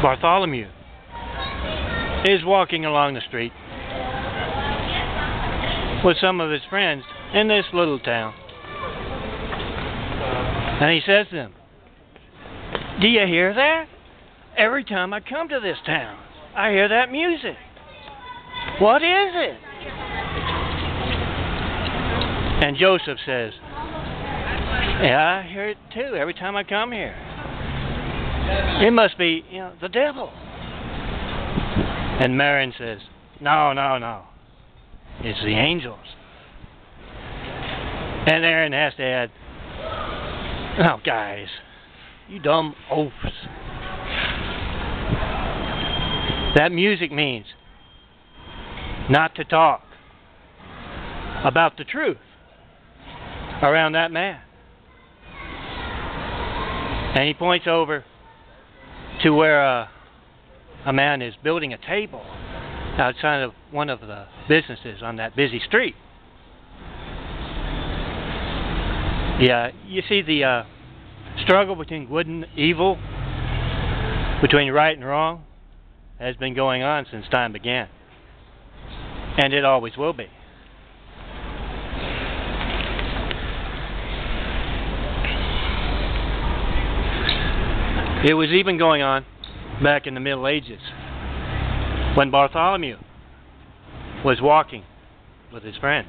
Bartholomew is walking along the street with some of his friends in this little town. And he says to them, Do you hear that? Every time I come to this town, I hear that music. What is it? And Joseph says, Yeah, I hear it too every time I come here. It must be, you know, the devil. And Marion says, No, no, no. It's the angels. And Aaron has to add, Oh, guys, you dumb oafs. That music means not to talk about the truth around that man. And he points over to where a man is building a table outside of one of the businesses on that busy street. Yeah, you see the uh, struggle between good and evil, between right and wrong, has been going on since time began. And it always will be. It was even going on back in the Middle Ages when Bartholomew was walking with his friends.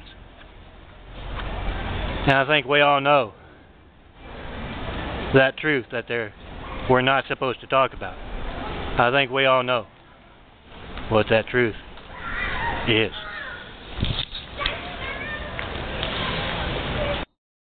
And I think we all know that truth that they're, we're not supposed to talk about. I think we all know what that truth is.